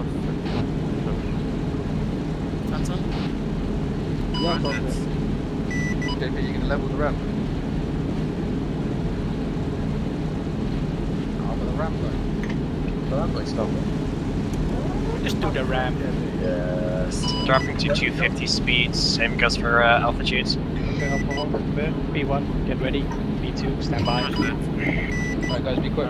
across the Anton? Yeah, got it. JP, you gonna level the ramp? Oh, but the ramp though. The ramp looks lovely. Just do the ramp. Yes. Dropping to 250 speeds, same goes for uh, altitudes. Okay, Alpha 1, get clear. B1, get ready. B2, stand by. Alright guys, be quick.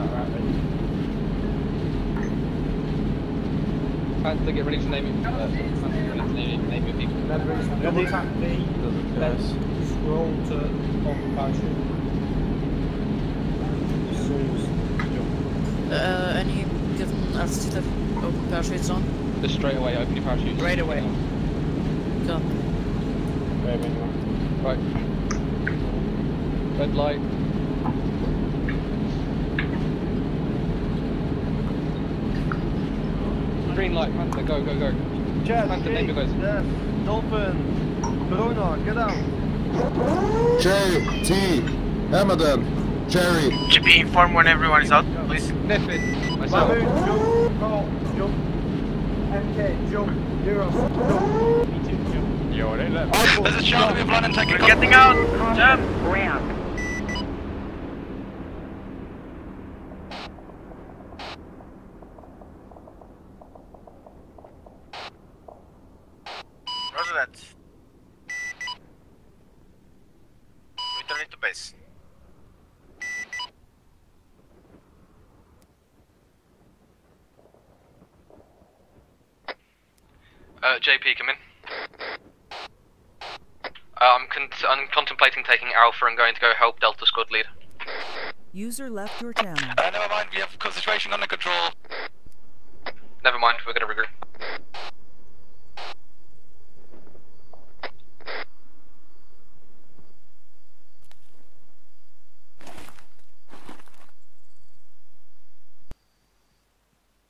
Panther, get ready to name it. Uh, Panther, get ready to name, name your people. Double tap B, then scroll to open parachute. As soon as you jump. Uh, any given altitude of open parachutes on? Just straight away, open your parachute. Right away. Go. Right. Red light. Green light, Panther, go, go, go. Chad, Panther, name your guys. Jeff, Dolphin, Bruno, get down. J, T, Hamadan, Jerry. GP, inform when everyone is out, please. Neffin, myself. Mahmood, jump. Call, jump. MK, jump. Heroes, jump. B2, jump. Yo, they left. There's a shot, we've run and taken We're getting out! Jump! Roger Uh, JP, come in. Uh, I'm, con- I'm contemplating taking Alpha and going to go help Delta Squad leader. User left your channel. Uh, never mind, we have concentration under control. Never mind, we're gonna regroup.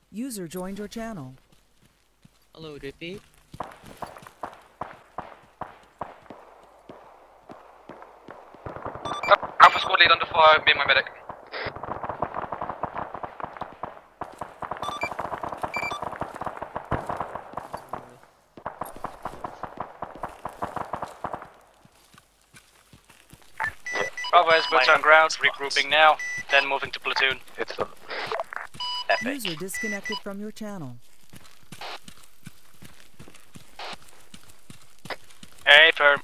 User joined your channel. Hello, repeat. Uh, Alpha Squad lead under fire, me and my medic. Bravo has boots on ground, regrouping now, then moving to platoon. It's a User disconnected from your channel. Hey, firm.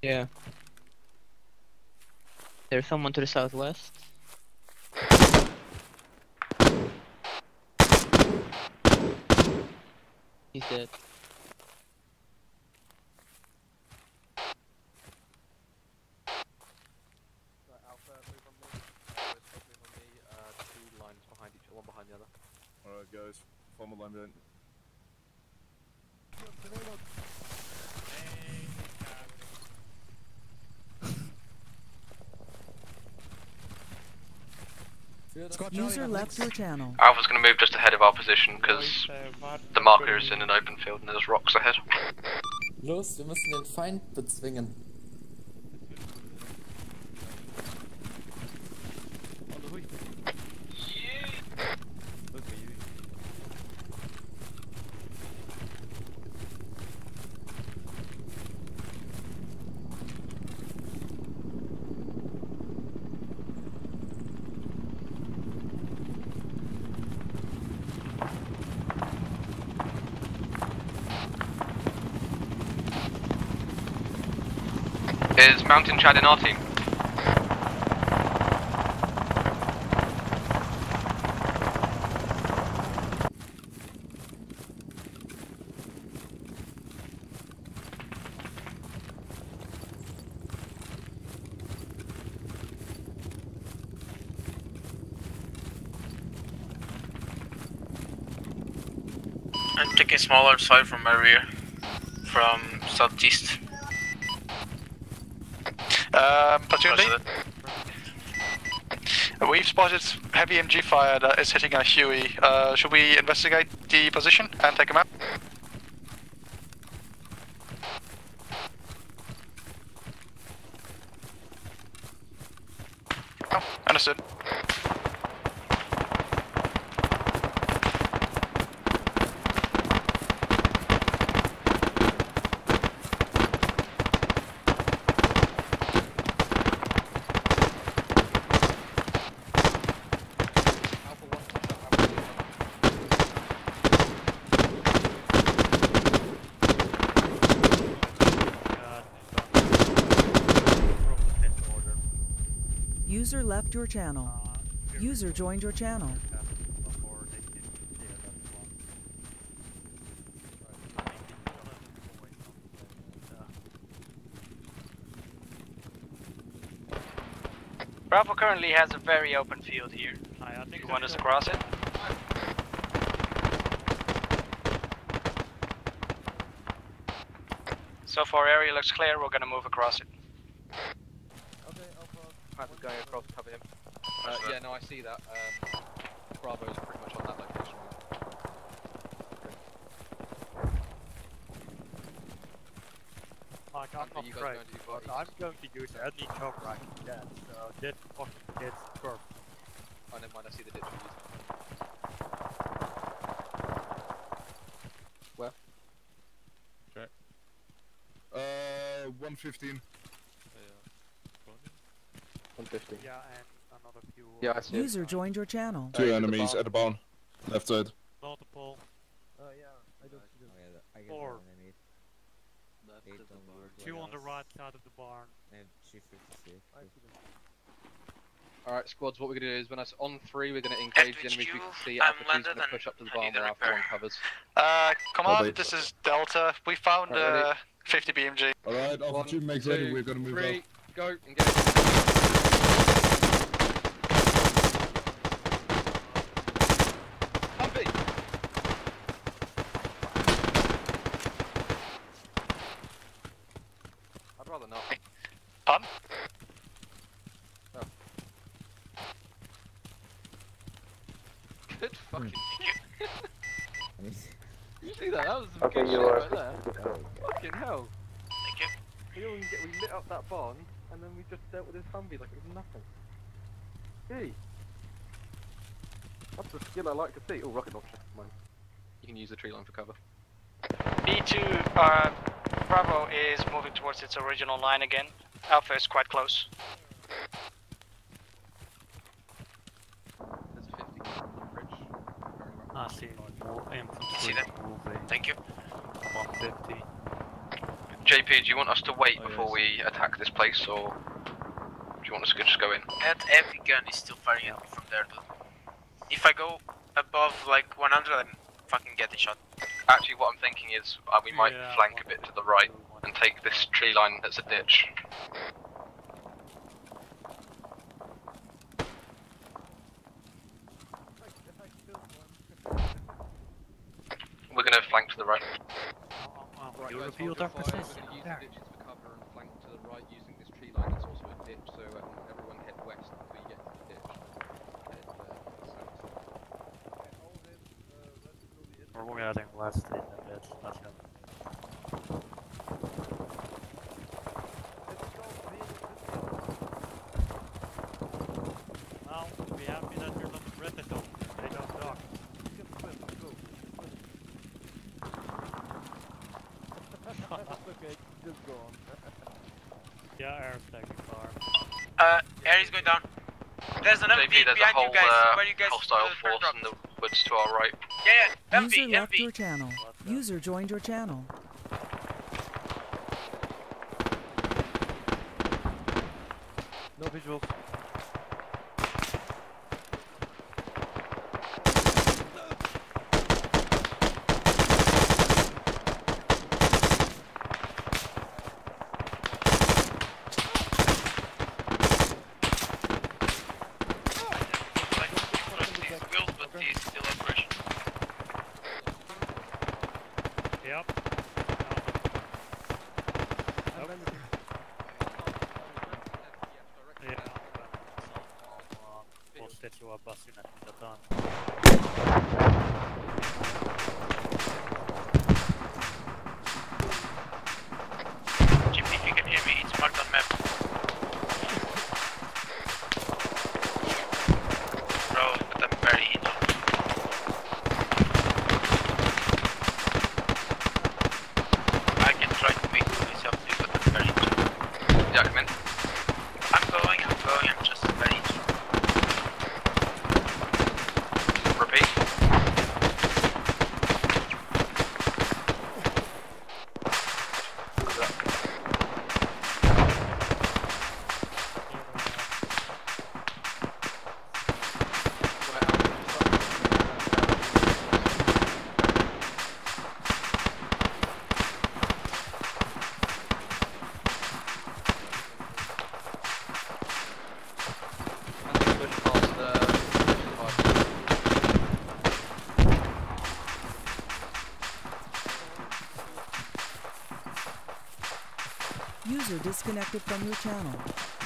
Yeah. There's someone to the southwest. He's dead. Alpha, move on me. Alpha, move on me. Uh, two lines behind each other, one behind the other. Alright, guys, form a line then. User left your channel. Alpha's gonna move just ahead of our position because uh, the marker is in an open field and there's rocks ahead. Los, wir müssen den Feind bezwingen. Mountain Chad in our team. I'm taking small outside from my rear, from southeast. We've spotted heavy MG fire that is hitting our Huey. Uh, should we investigate the position and take him out? Oh, understood. User left your channel. User joined your channel. Bravo currently has a very open field here. You want us to cross it? So far area looks clear, we're gonna move across it. Panthers going across, cover him. Uh, yeah, no, I see that. Um, Bravo is pretty much on that location. Like, I'm not afraid, going to do but I'm going to use any cover I can get, so get fucking kids first. Oh, never mind, I see the ditch we used. Where? Okay. Uh, 115. 150. Yeah, and another few. Yeah, I see it. User joined your channel. Two enemies at the barn. Left side. Multiple. Oh yeah, I don't see them. I get Four. one enemy. Eight on board. Two on the right side of the barn. And chief 56. I see them. Alright, squads, what we're going to do is when when I s- on three, we're going to engage the enemies we can see. Alpha 2's going to push up to the barn where Alpha 1 covers. Uh, command, wait. this is Delta. We found Right, uh, 50 BMG. Alright, Alpha One, 2 makes ready, we're gonna move three, out. go, engage. Humpy! I'd rather not. Pardon? Oh. Good fucking. you see that? That was some Okay, you are- right there. let's go. Fucking hell. Thank you. We, all get, we lit up that barn, and then we just dealt with this Humvee like it was nothing. Gee. That's a skill I like to see. Oh, rocket launcher. Mine. You can use the tree line for cover. B2, uh, Bravo is moving towards its original line again. Alpha is quite close. There's 50 bridge. I see more infantry See them? moving. Thank you. 150. JP, do you want us to wait Oh, before we attack this place, or do you want us to just go in? That heavy gun is still firing at me from there, dude. If I go above like 100, I'm fucking getting shot. Actually, what I'm thinking is uh, we might Yeah, flank a bit to the right and take this tree line that's a ditch. We're gonna flank to the right. Oh, Right, you guys, revealed hold our your fire. We're position. gonna use There. the ditches for cover and flank to the right using this tree line. It's also a ditch, so um, everyone head west until you get to the ditch. Head uh, south. We're heading west in a bit. That's it. Well, be happy that you're not British officers. They don't talk. okay, just go on. Yeah, air's taking fire. Uh, air is going down. There's an JP, there's a behind whole you guys. uh, where you guys hostile force in the woods to our right. Yeah, yeah. MV, User left MV. your channel. User joined your channel. disconnected from your channel.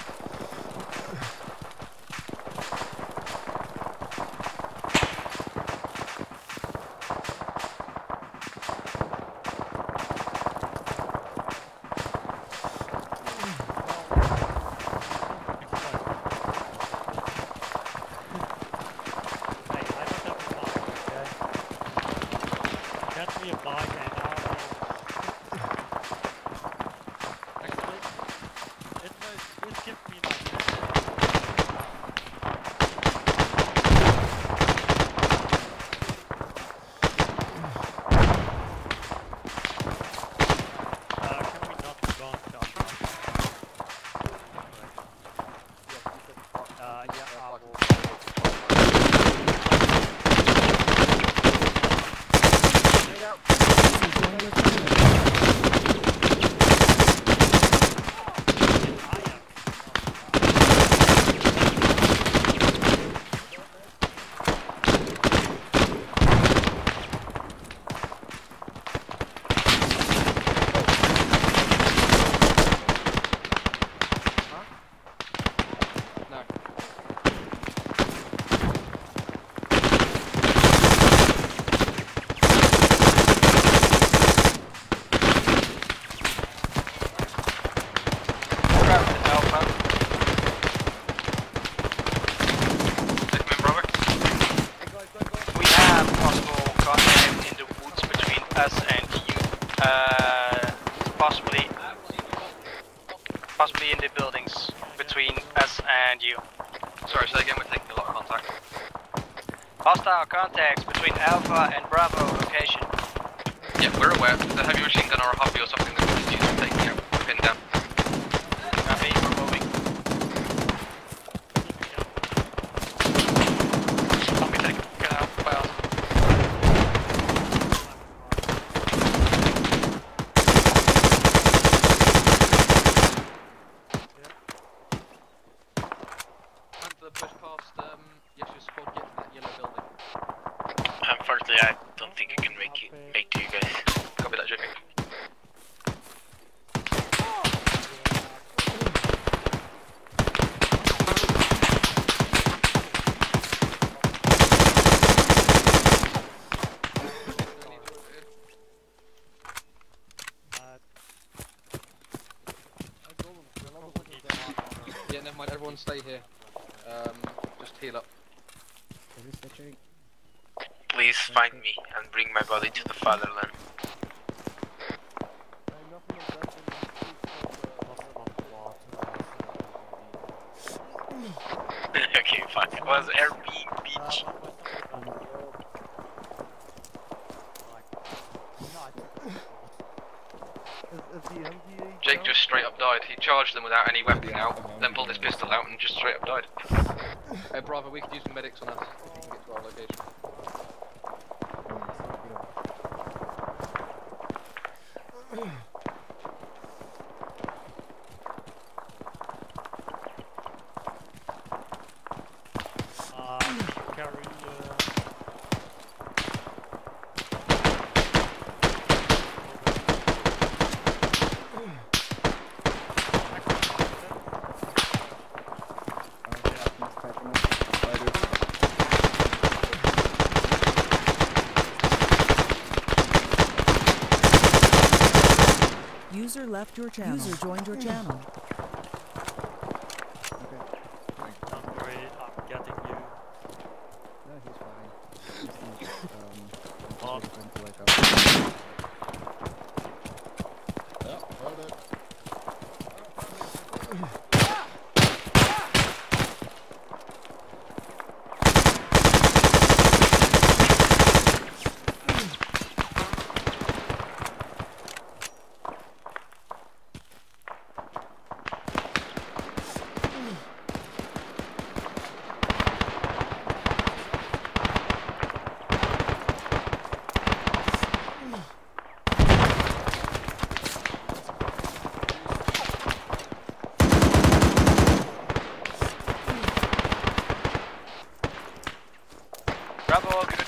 stay here. Um, just heal up. Please find me and bring my body to the fatherland. okay, fine. It was air them without any weapon out, then pulled his pistol out and just straight up died. Hey, Bravo, we could use some medics on that. Channel. User joined your channel. Don't worry, I'm getting you. No, he's fine. Just needs, um, Oh. to vent to wake up. Ja, hör det. Bravo, all good.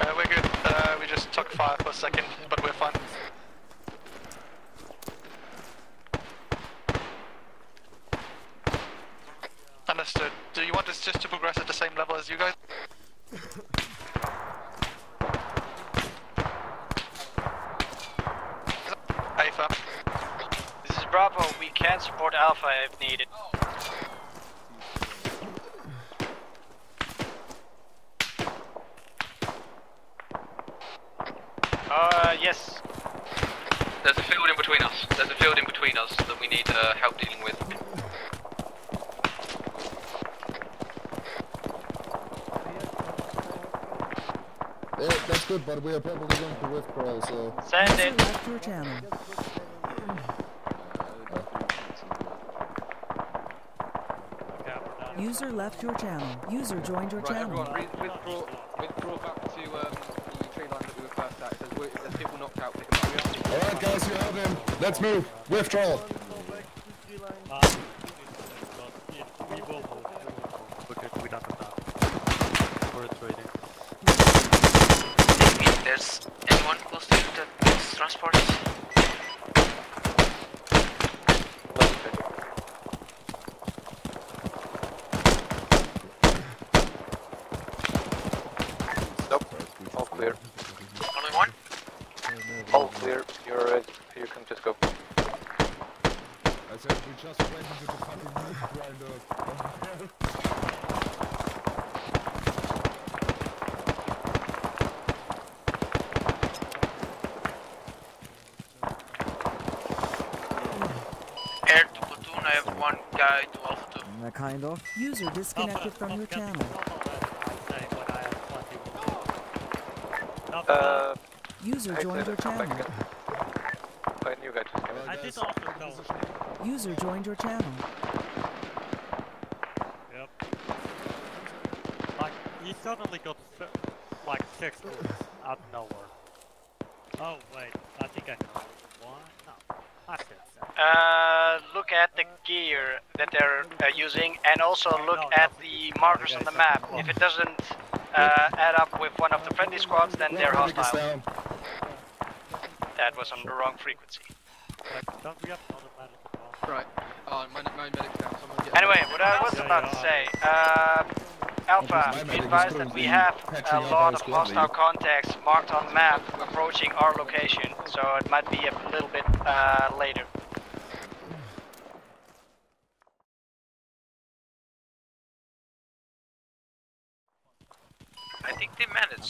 Uh, we're good. Uh, we just took fire for a second, but we're fine. Understood. Do you want us just to progress at the same level as you guys? Alpha. This is Bravo. We can support Alpha if needed. Uh, yes. There's a field in between us. There's a field in between us that we need uh, help dealing with. Yeah, that's good, but we are probably going to withdraw, so... Send User it. left your channel. User left your channel. User joined your Right, channel. everyone, withdraw, withdraw back to um, the tree line that we were first at. If there's, if there's people knocked out, pick them up. Alright guys, you heard him. Let's move. Withdraw. Uh, we will move. We will move. Because we don't have time. We're trading. If there's anyone close to the this transport. Nope. All clear. Only one? All clear. You're ready. You can just go. I said we just went into the fucking meat grinder. Air to platoon, I have one guy to Alpha 2. Uh, kind of. User disconnected from your channel. Uh, User joined your channel. again. You guys just come in. I did also know. User joined your channel. Yep. Like, he suddenly got like six bullets out of nowhere. Oh wait, I think I know why. No, I said so. Uh, look at the gear that they're uh, using and also look at the markers on the map. If it doesn't uh, add up with one of the friendly squads, then they're hostile. That was on the wrong frequency. Like, don't we have another medical bomb? Right. Oh, my, my medic's down, so I'm Anyway, what I was about to say, uh, Alpha, My be advised that we have a lot of hostile contacts marked on the map approaching our location, so it might be a little bit uh, later.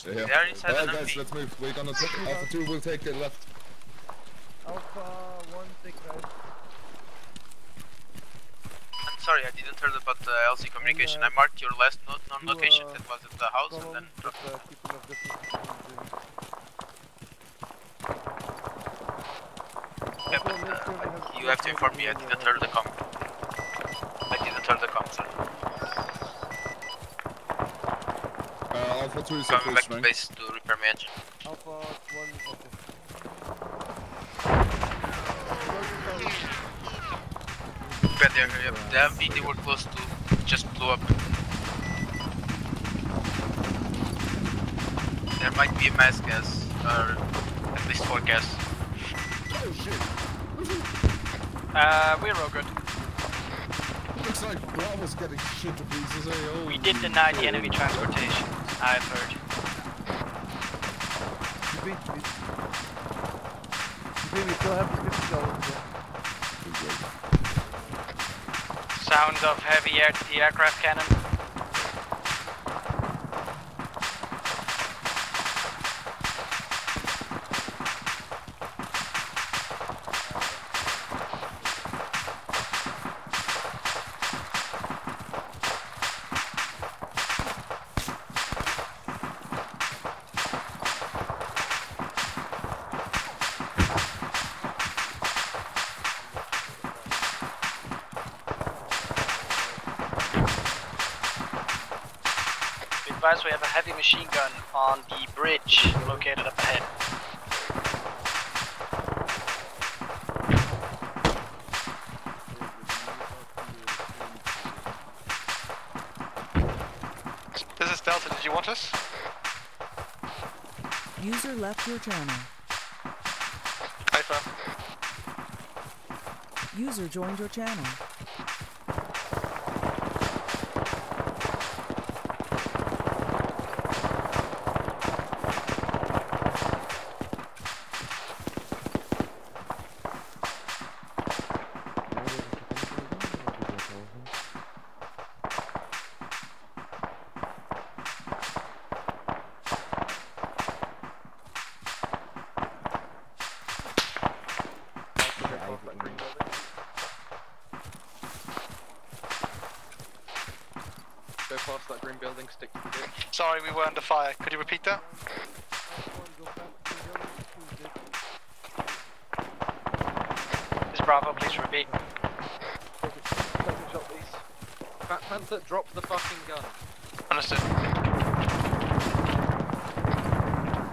They managed. Yeah. They are inside Alright guys, let's move. We're gonna take Alpha 2 will take the left. Alpha 1, take right. I'm sorry, I didn't hear about the LC communication. I marked your last note on location. That was at the house and then Column, but uh, keep enough distance between the- Yeah, but uh, you have to inform me. I didn't hear the com. Alpha 2 is at Coming full back to strength. base to repair my engine. Alpha 1, okay. Bad area. The MV they were close to just blew up. There might be a mass gas, or at least four gas. Uh, we're all good. Looks like Bravo's getting shit to pieces. eh? Oh, We did deny the enemy transportation, I've heard. we still have the 50 dollars. Sound of heavy anti-aircraft cannon. Be advised we have a heavy machine gun on the bridge located up ahead. This is Delta, did you want us? User left your channel. Alpha. User joined your channel. That green building, stick to the ditch. Sorry, we were under fire. Could you repeat that? This Bravo, please repeat. Second shot, please. Fat Panther, drop the fucking gun. Understood.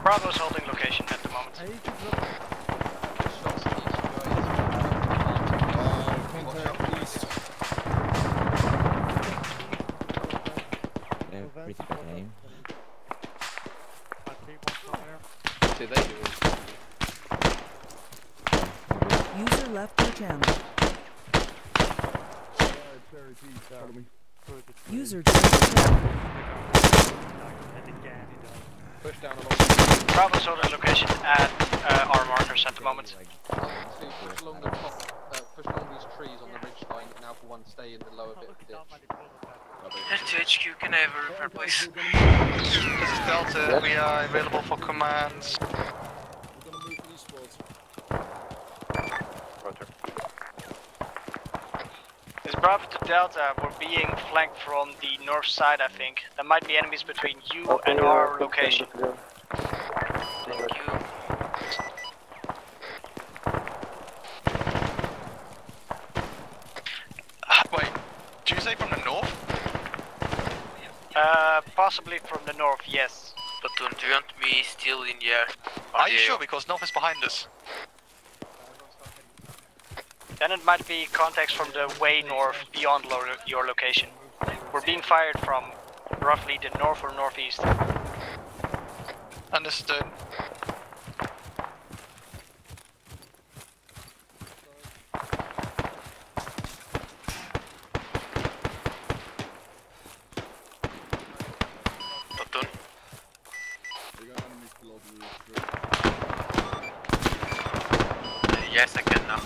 Bravo's holding location at the moment. Shots east, guys. Contact east. Pretty good aim. See, they do it. User left your channel. User joined your channel. Push down along. Bravo's holding location at uh, our markers at the moment. See, push along the top, uh, push along these trees on the ridge line. Now for one, stay in the lower bit of the ditch. RTHQ, can I have a repair, please? This is Delta, we are available for commands. We're gonna move eastwards. Roger. This is Bravo to Delta. We're being flanked from the north side, I think. There might be enemies between you and our location. Thank you. Wait, do you say from the north? Uh, possibly from the north, yes. Platoon, do you want me still in here? air? Are you RDAO? sure? Because north is behind us. Then it might be contacts from the way north beyond lo your location. We're being fired from roughly the north or northeast. Understood. Platoon. We got enemies below the roof. Uh, yes, I can now.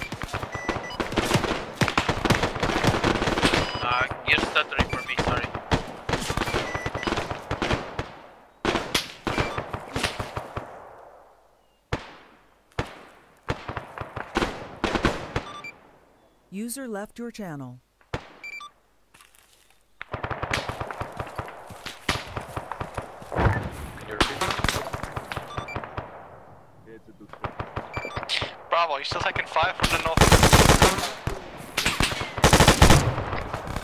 Uh, you're stuttering for me, sorry. User left your channel. Can you're still taking fire from the north?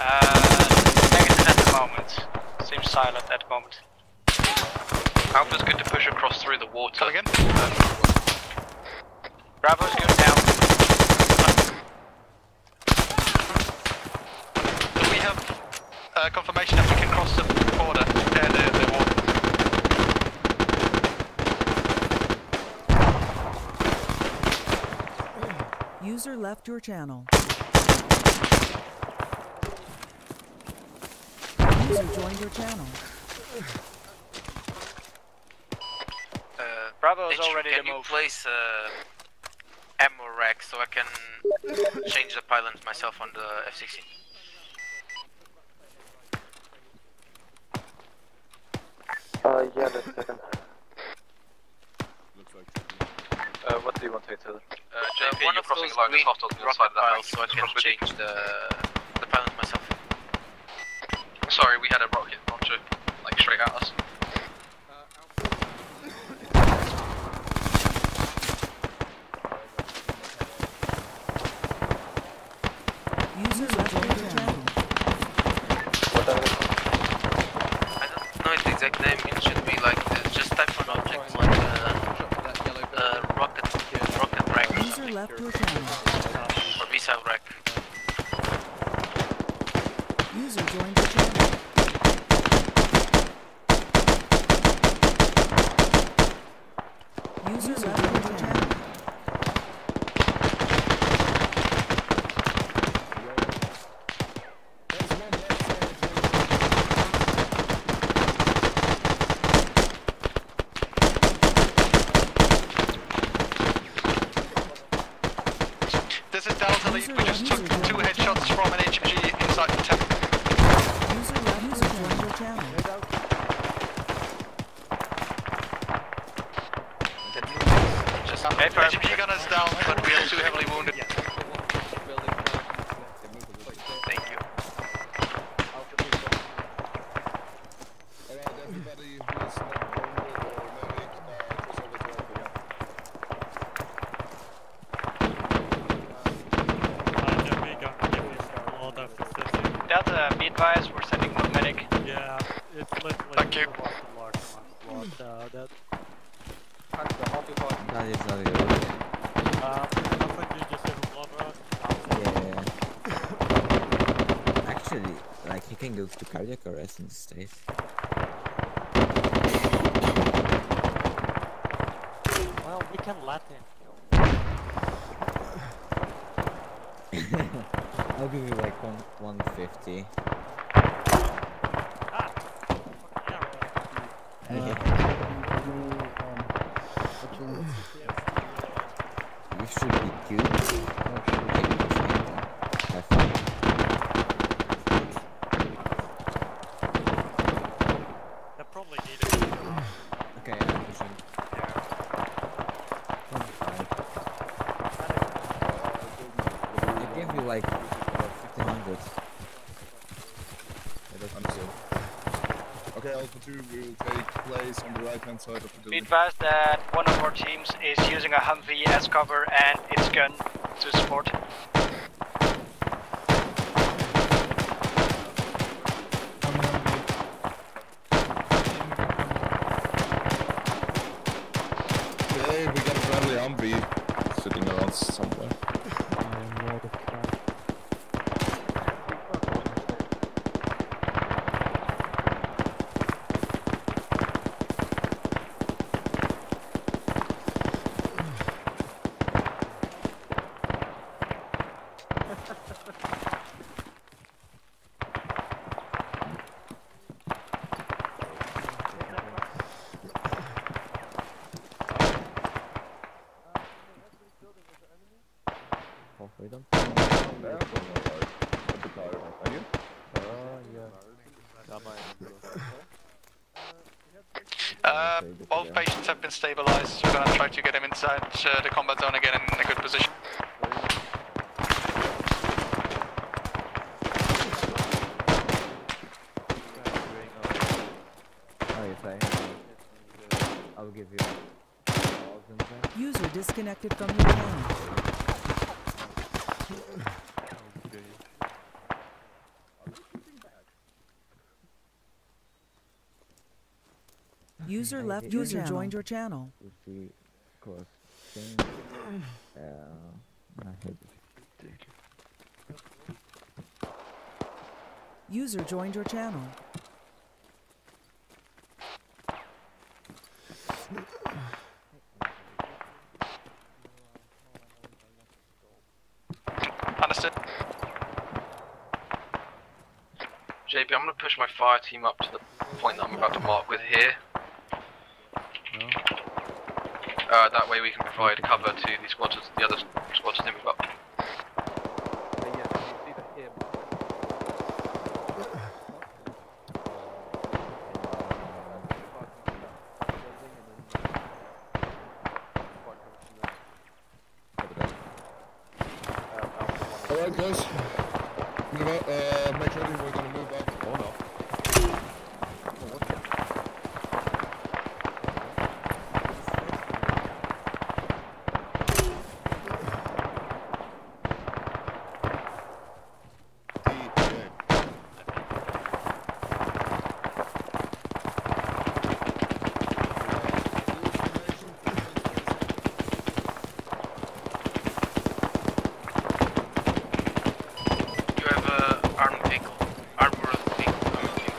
Uh, negative at the moment. Seems silent at the moment. Alpha's good to push across through the water. Come again? Bravo's going down. Do we have uh, confirmation that we can cross the border? Uh, the, the water. User left your channel. User joined your channel. Uh, Bravo is HQ, all ready can you move. place uh, ammo rack so I can change the pylons myself on the F-16. Uh, yeah, just a second. Uh, what do you want to tell? Uh, JP, one you're crossing those a line green that's hostile to the other side of that piles so I can Cross change the, the pylons myself. Sorry, we had a rocket launcher, like straight at us. User left your channel. I don't know the exact name, it should be like, uh, just type on object like uh, uh, rocket, rocket rack User left your channel. or missile rack. User joined your channel. User left your channel. This is Delta Lead. We just took two headshots from an HMG inside the tent. User left user joined your channel. Just HMG gunner's down, but we have two heavily wounded. Thank you. Alright, everybody who is not wounded or medic, uh, cross over to Alpha. Delta, be advised, we're sending one medic. Yeah, it's literally Thank you. the large amount of blood, uh, that, That is not good. uh, I think you just hit a blood rush. Yeah. Actually, like he can go to cardiac arrest in the States. Well, we can let him. I'll give you like one 150. You should be good. Maybe just hang on. Have fun. They probably need it. Okay, I'm pushing. I gave you like 1500. Understood. Okay, Alpha 2 will take place on the right hand side of the Be building. advised that one of our teams is using a Humvee as cover and its gun to support. Okay, we got a friendly Humvee sitting around somewhere. For freedom. Uh, both patients have been stabilized. We're gonna try to get him inside uh, the combat zone again in a good position. Oh, yes, I have. I'll give you. thousand then. User disconnected from your channel. User left user channel. joined your channel. If we cross thing, I hate it. User joined your channel. Understood. JP, I'm gonna push my fire team up to the point that I'm about to mark with here. Uh, that way we can provide cover to the squads, the other squads as they move up. Alright guys, move out, uh, make ready, we're gonna move up. Oh no. You have a armed vehicle, armored vehicle coming in.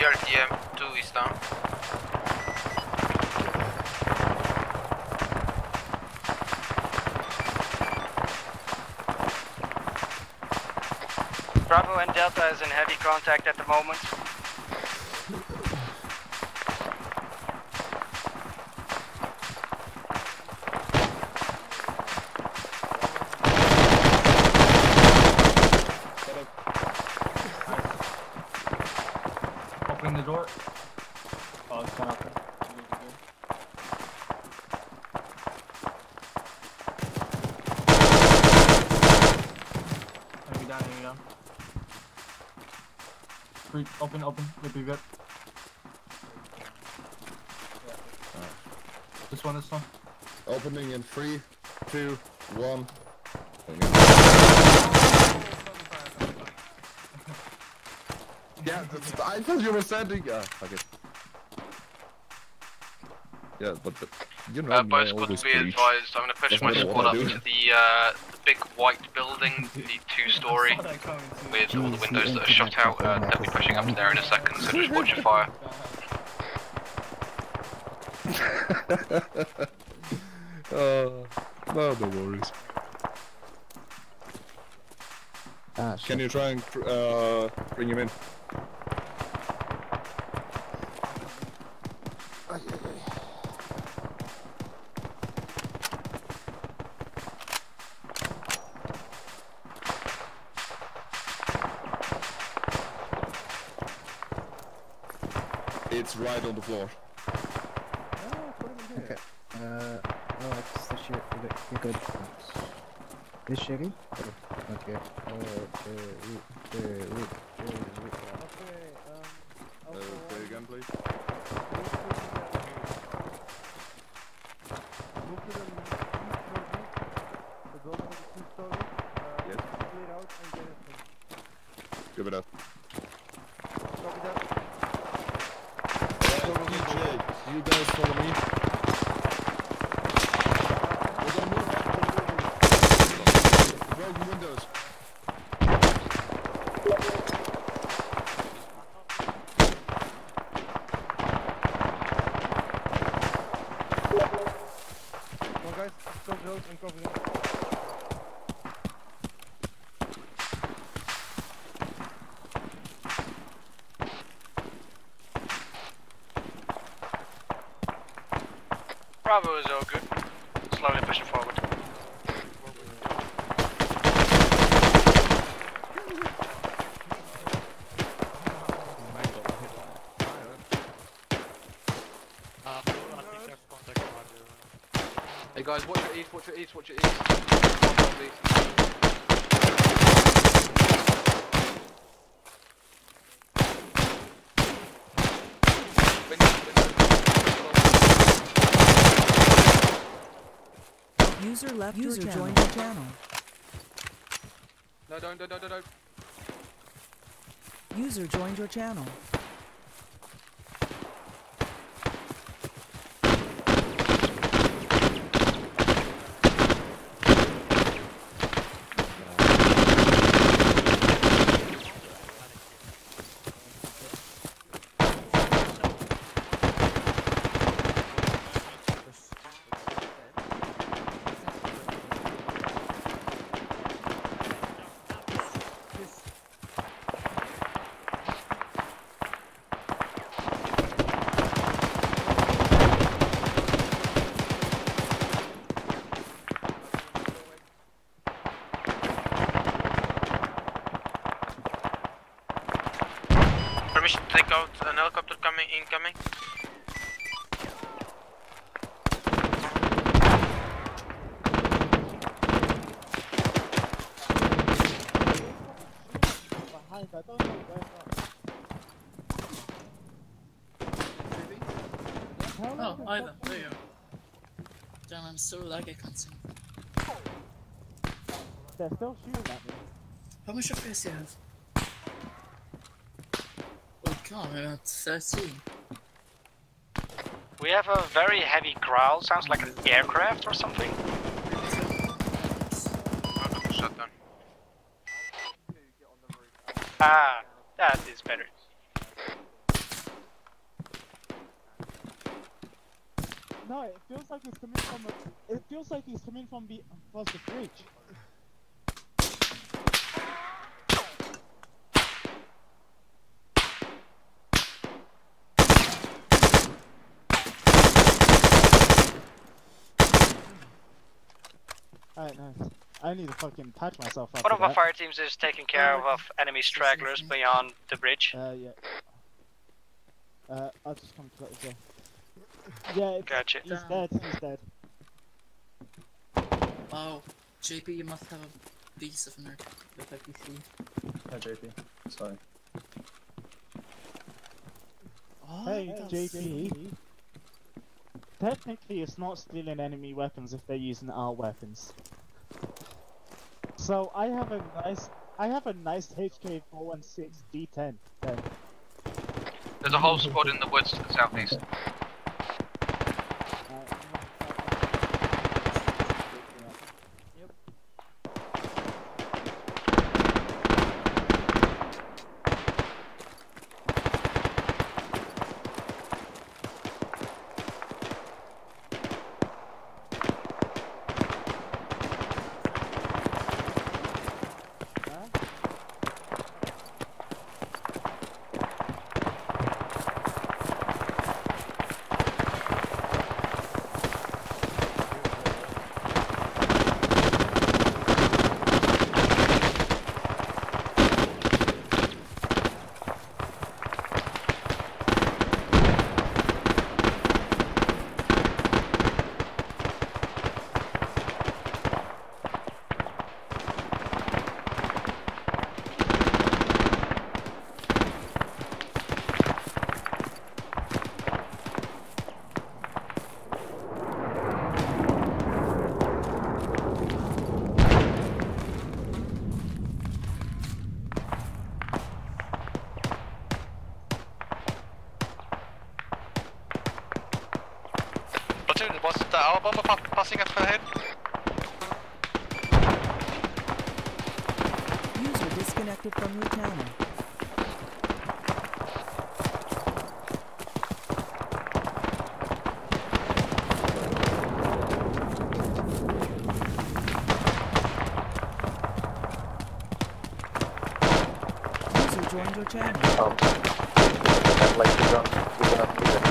BRDM 2 is down. Bravo Delta is in heavy contact at the moment. Open the door. Oh, it's not open. Enemy down, enemy down. Three, open, open, you'll be good. This one, this one. Opening in three, two, one. Yeah, I thought you were standing. Ah, fuck it. Yeah, but, but you know, Uh, me, both squads be advised. I'm going to push That's my what squad up do. to the, uh, the big white building, the two-story, with all the windows that are shut out. Uh, they'll be pushing up to there in a second, so just watch your fire. uh, no, no worries. Ah, Can you try and uh, bring him in? It's right on the floor. Okay. Uh, no, it's the shit. You're good. This shitty? Okay. Uh, uh, uh, uh, uh, Uh, say again, please. Yes. Give it up. Uh, DJ, you guys follow me. We're gonna move back. Broken windows. Come on, guys, let's go Joe and cover them. Bravo is all good. Slowly pushing forward. Hey guys, watch your east, watch your east, watch your east. Watch your east. User left User your channel. joined your channel. No, don't, don't, don't, don't, don't. User joined your channel. should take out an helicopter coming incoming. Behind, I don't know where from. Oh, either. There you go. Damn, I'm so lag I can't see. They're still shooting at me. How much FPS do you have? Oh god, I'm 13. We have a very heavy growl, sounds like an aircraft or something. Ah, that is better. No, it feels like it's coming from a, it feels like it's coming from the across the bridge. Alright, nice. I need to fucking patch myself up. One of our fire teams is taking care of, of enemy stragglers beyond the bridge. Uh, yeah. Uh, I'll just come to that as well. Yeah, it's, Gotcha. he's dead, he's dead. Wow, JP, you must have a piece of nerd with a PC. Hi JP. Sorry. hey, JP. Technically, it's not stealing enemy weapons if they're using our weapons. So I have a nice, I have a nice HK 416 D10. Then. There's a whole squad in the woods to the southeast. Platoon, was the our bomber pa passing us ahead? User disconnected from your channel. User joined your channel. Um, I'd like to jump. We cannot see that.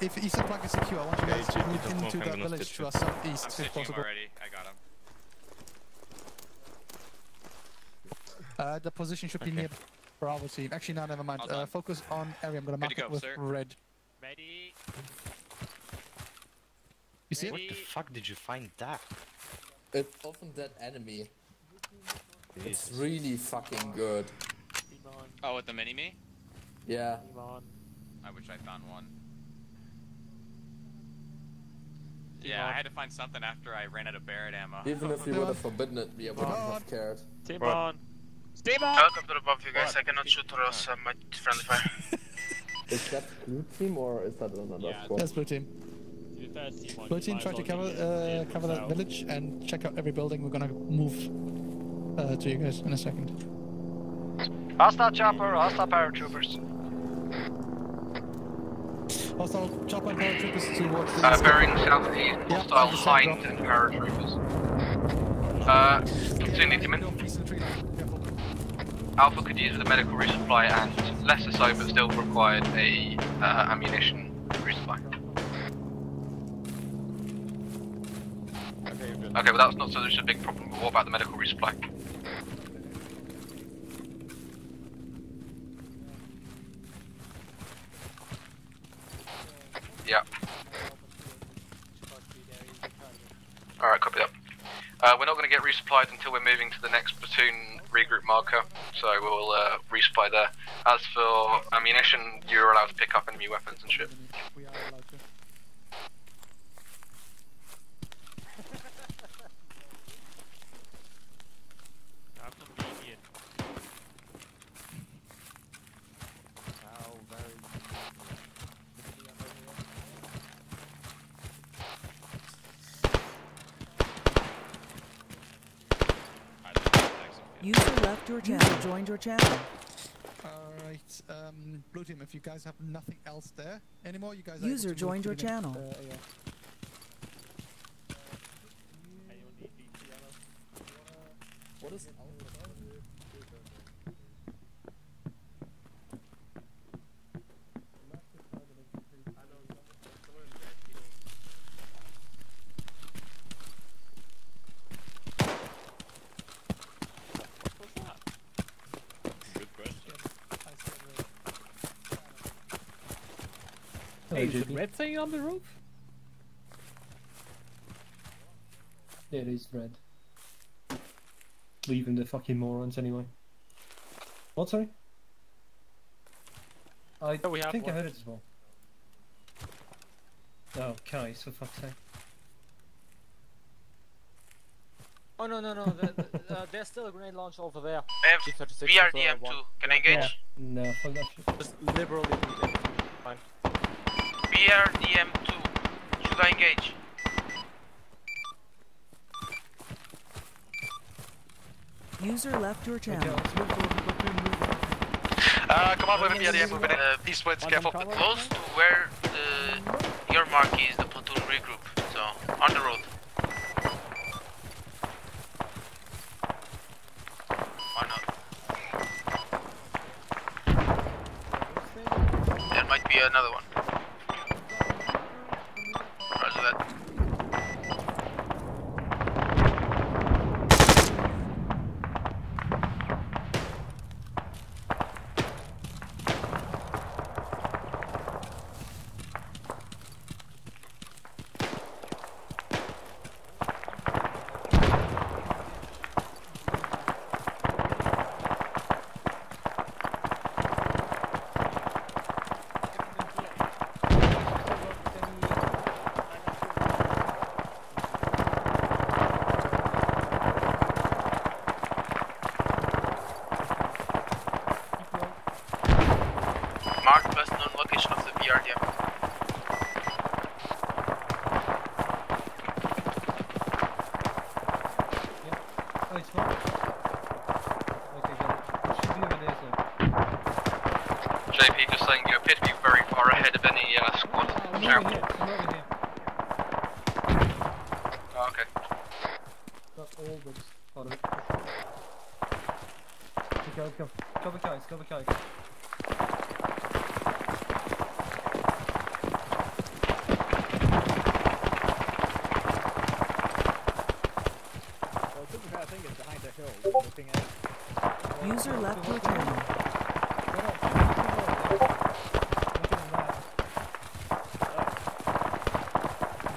if you if Eastern flank is secure, I want you Okay, guys to move into smoke, that village to you. our southeast if stitching him possible. already. I got him. Uh, the position should be Okay. near Bravo team. Actually, no, never mind. Uh, focus on area. I'm gonna mark to it with sir. red. Ready? You see it? What the fuck did you find that? It's often that enemy. It's really fucking good. Oh, with the mini me? Yeah. I wish I found one. Yeah, I had to find something after I ran out of Barrett ammo. Even if you would have forbidden it, we wouldn't have cared. Team What? on. Team on. Helicopter above you guys, I cannot shoot or else uh, my friendly fire. Is that blue team or is that another squad? That's blue team. Blue team, try to cover uh, cover that village and check out every building. We're gonna move uh, to you guys in a second. Hostile chopper, hostile paratroopers. Also, chopper and paratroopers towards the Uh, bearing southeast, Yeah, hostile on Hind drop. and paratroopers. Uh, platoon need to min- Alpha could use the medical resupply and lesser so, but still required a uh, ammunition resupply. Okay, well that's not so much a big problem. But what about the medical resupply? Yeah. Alright, copy that. Uh, we're not going to get resupplied until we're moving to the next platoon regroup marker, so we'll uh, resupply there. As for ammunition, you're allowed to pick up enemy weapons and shit. We are allowed to. Have some median. How very. User left your channel. Joined your channel. Alright, um, blue team, if you guys have nothing else there anymore, you guys User able to move joined your channel. uh, yeah. What is Hey, is it red thing on the roof? It is red. Leaving the fucking morons anyway. What, sorry? I we have think I heard it as well. Oh, Kais, for fuck's sake. Oh no no no, the, the, uh, there's still a grenade launch over there. I have G36 with, BRDM2. uh, one. Can I engage? No, fuck that shit. Just liberally. Fine. BRDM2. Should I engage? User left your channel. Uh, come on, with the idea moving in. Uh, Eastwards, careful. Close to where the, your mark is, the platoon regroup. So, on the road. There might be another one. Roger that. Mark best known location of the BRDM. Okay, got. It should be over there. JP, just saying you appear to be very far ahead of any uh, squad. I'm over here, I'm over here. Oh, okay. Not all, but part of it. Okay, let's go. Cover Kais, cover Kais. Well, to be fair, I think it's behind the hill. Looking at. User left your channel.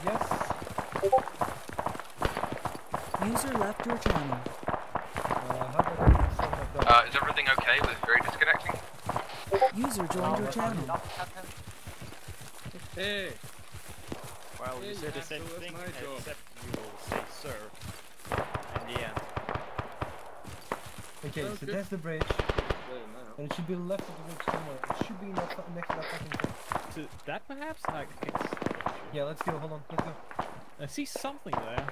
Yes. User left your channel. Uh, is everything okay with very disconnecting? User joined your channel. Hey. Well, Well, you say the same thing, except you will say sir in the end. Okay, so that's the bridge. And it should be left of the bridge somewhere. It should be in that, next to that fucking thing. To that perhaps? Like. Yeah, let's go, hold on, let's go. I see something there.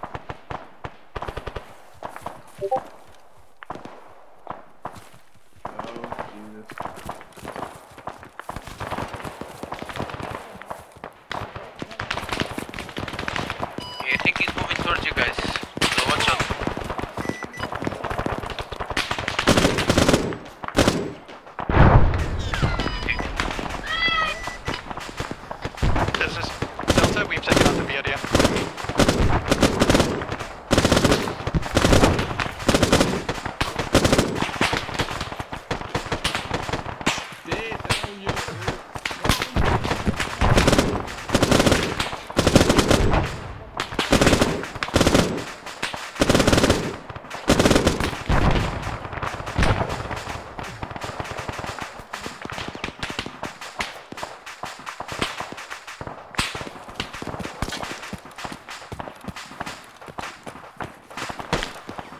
I think he's moving towards you guys. So watch out. This is Delta, we've taken out the BRDM.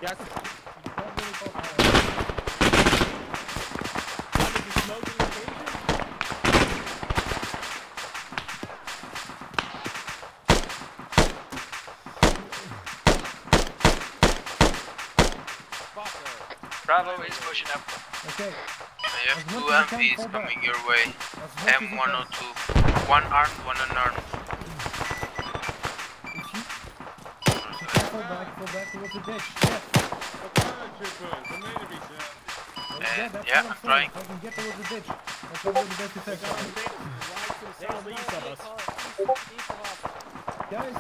Yeah, Bravo is pushing up. Okay. You have two MVs coming your way. M102. One armed, one unarmed. Fall back, fall back towards the ditch. Yes. Yeah, Uh, that's yeah, I'm I'm trying. If I can get towards the ditch, that's what the best effect. southeast of us. Guys,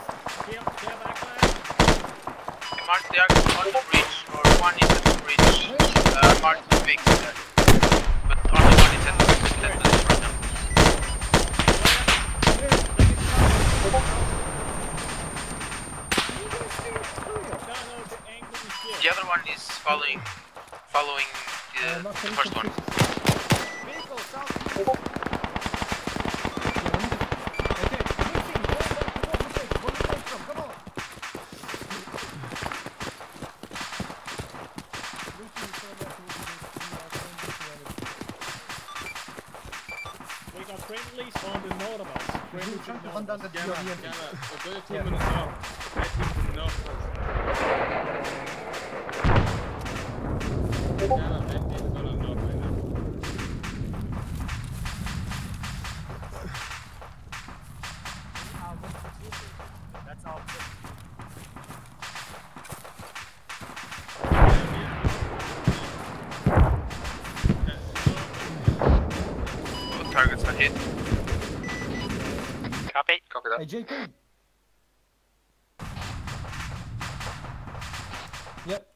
Mark the actual on the bridge, or one is at the bridge. Uh, Mark the fix that. But only one is at the bridge. That's the right now. The other one is following, following the, the first one. We got friendlies on the north of us. Friendlies trying on to the hunt down north the of us. BRDM. Yeah. Yeah. That's all. Both targets are hit. Copy. Copy Hey, JP. Yep.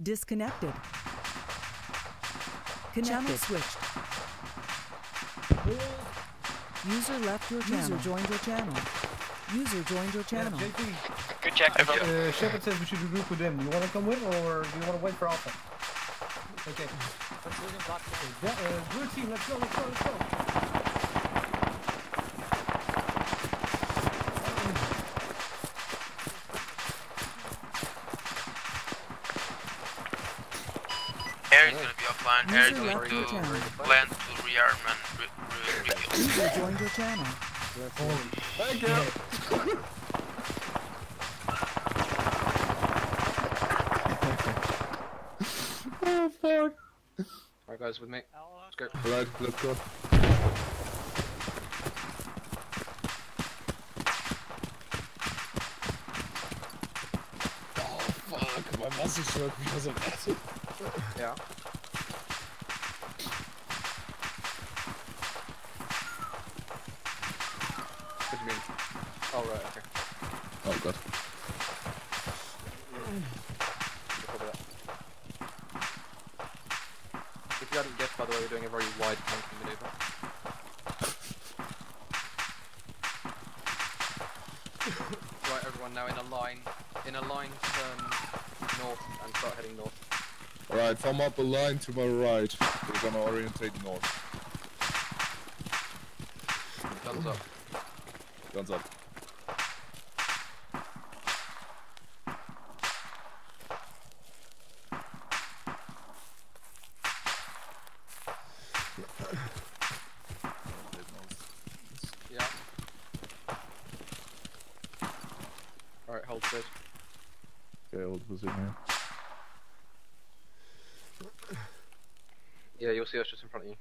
Disconnected. Channel switched. User left your channel. User joined your channel. User joined your channel. Yeah, JP. Good check. Uh, Shepard says we should regroup with them. Do you want to come with, or do you want to wait for Alpha? Okay. Yeah, uh, blue team, let's go, let's go, let's go. Air is gonna be offline. Air is User going left your to channel. land to rearm and re re refuel. User joined your channel. Thank you. oh fuck. Alright guys, with me. Let's go. Alright, let's go. Oh fuck, my muscle broke because of that. Yeah. What do you mean? Oh right, okay. Oh god. If you hadn't guessed, by the way, we're doing a very wide flanking maneuver. right, everyone, now in a line, in a line, turn north and start heading north. Alright, form up a line to my right. We're gonna orientate north. Guns up. Guns up. Yeah. Alright, hold good. Okay, hold position here. Yeah, you'll see us just in front of you.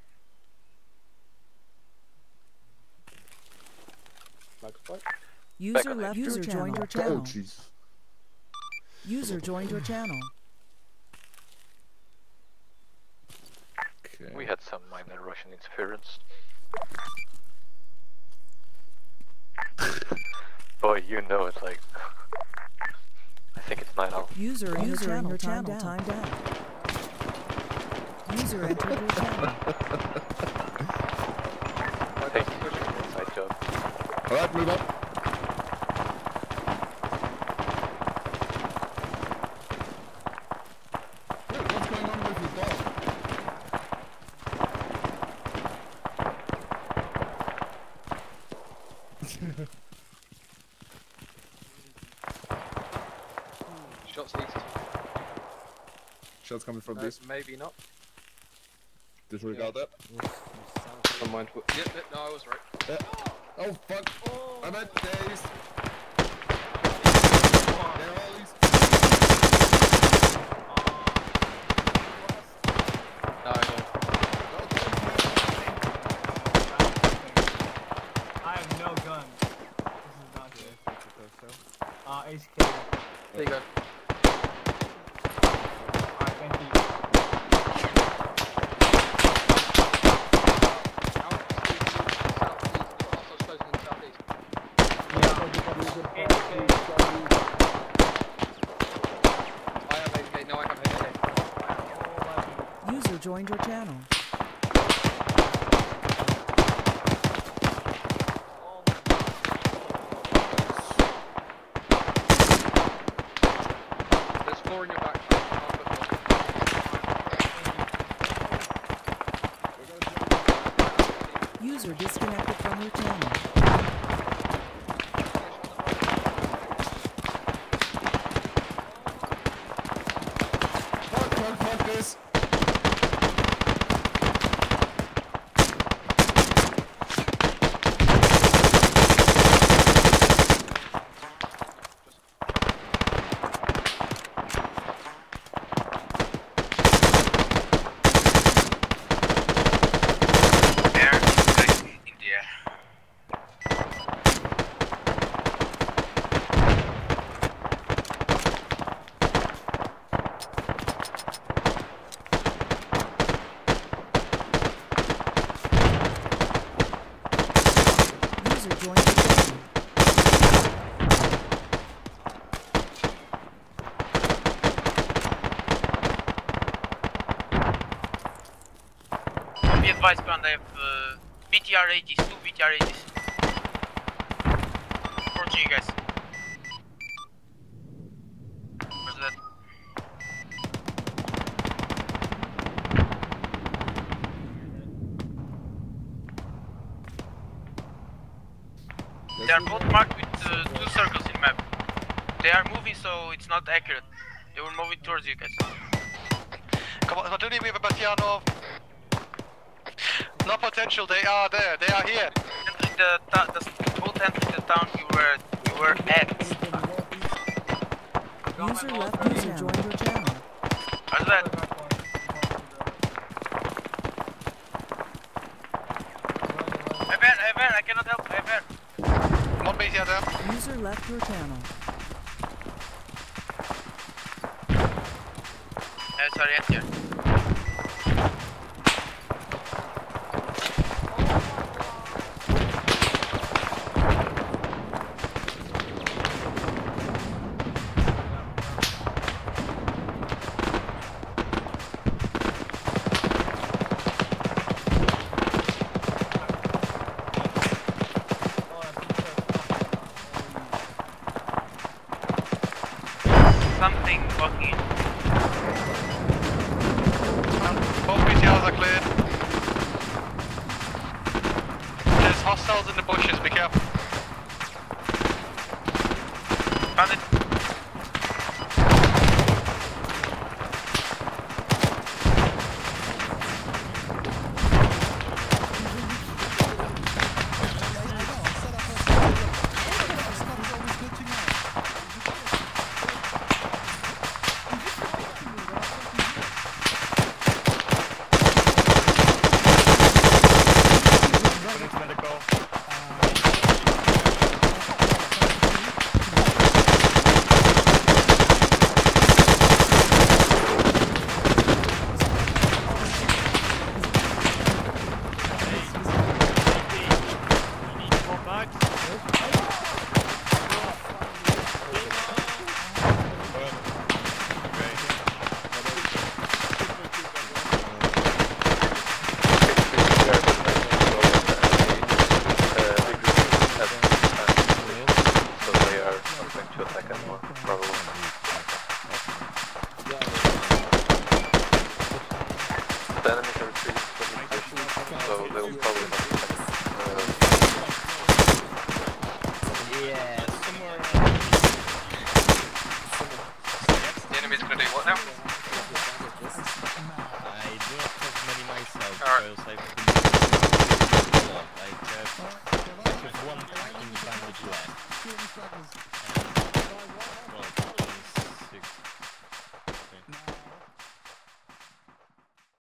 Max spike. User left User your joined your channel. Oh, jeez. User joined your channel. Okay. We had some minor Russian interference. Boy, you know it like. I think it's 9 hours. User in your User in channel your timed channel out. timed out. User entered your channel. Thank you for the inside job. Alright, move up. Dude, what's going on with your dog? Shots east. Shots coming from No, this. maybe not. Disregard that. Never mind. Yeah, yeah, no, I was right. Yeah. Oh fuck! I'm at days. They're all east. No, no. I have no gun. This is not good. Uh, HK. There you go. I have uh, BTR 80s, two BTR 80s. Approaching you guys. Are cleared. There's hostiles in the bushes, be careful. Found